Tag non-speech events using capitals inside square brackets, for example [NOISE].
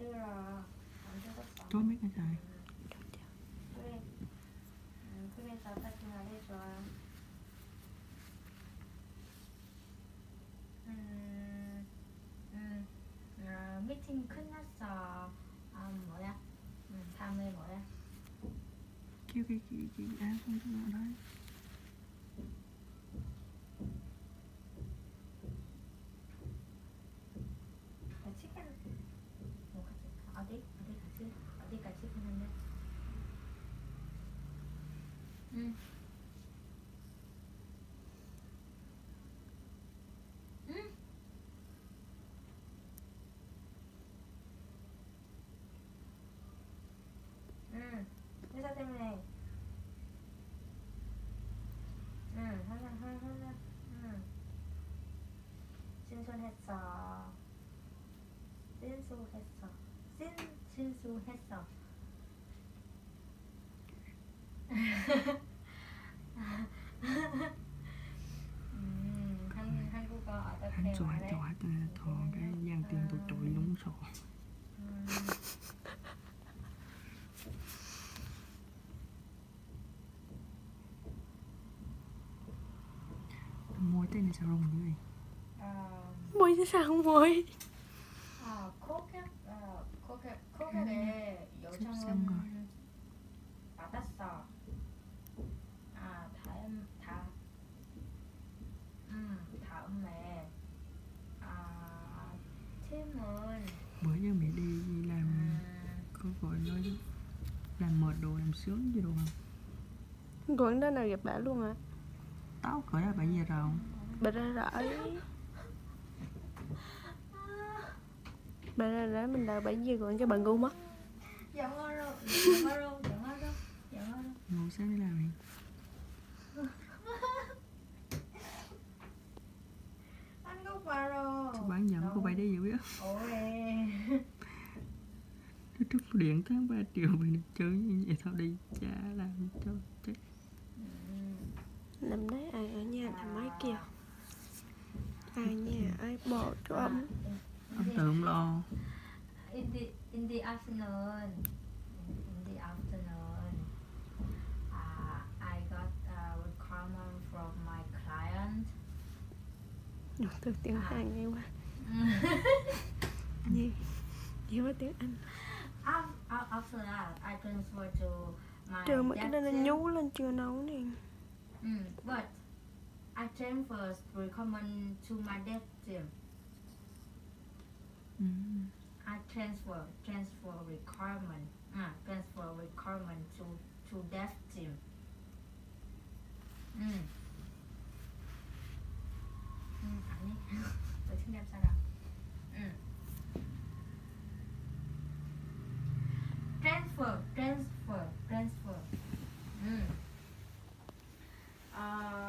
들어. 안 들었어. Có mấy cái xài 그래. 음, 그래서 같이 말해줘. 음, 음, 어, 미팅 끝났어. 아, 뭐야? 음, 다음에 뭐야? Kêu cái chị chị áo không cho nào đấy 같이 음. 신선했어. 신수했어. 신 신수했어. 음, 한, 한국어 어떻게 한쪽 활동할 때는 더 그냥 띵도 쫄 용서 음. Môi tên này sao rung dữ vậy 어, Môi chứ sao không môi 아, 고객, 어, 고객, 고객의 씁쓸한 요청은 받았어. 아, 다음, 다, 음, 다음에, 아, 팀은, Bữa giờ mẹ đi làm 음, Có gọi nói chứ Làm mệt đồ làm sướng gì đồ không Quẩn đó nào gặp bà luôn à Tao cởi ra 7 giờ rồi bà ra rãi bà ra rãi mình đợi bảy giờ còn cái bạn ngu mất. Dạ ngon rồi dạ ngon rồi dạ ngon rồi dạ ngon rồi ngủ sáng đi làm đi anh có quà rồi. Chứ bạn nhận cô bảy đi dữ á ôi trước điện tháng 3 triệu mình chơi như vậy thôi đi. Trả làm cho chết. Cho ông Ông tự ông lo. In the in the afternoon. In the afternoon uh, I got a requirement from my client. Từ tiếng Hàn nghe quá. [LAUGHS] Gì? Gì quá tiếng Anh? Af- af- after that I transfer to my Trời mà cái này nhú lên chưa nấu nè. Mm, but I transfer requirement to my dad team transfer transfer requirement ah, uh, transfer requirement to to dev team ừ. Ừ, ảnh đi tôi xin đem sao nào ừ. transfer transfer transfer ừ. uh,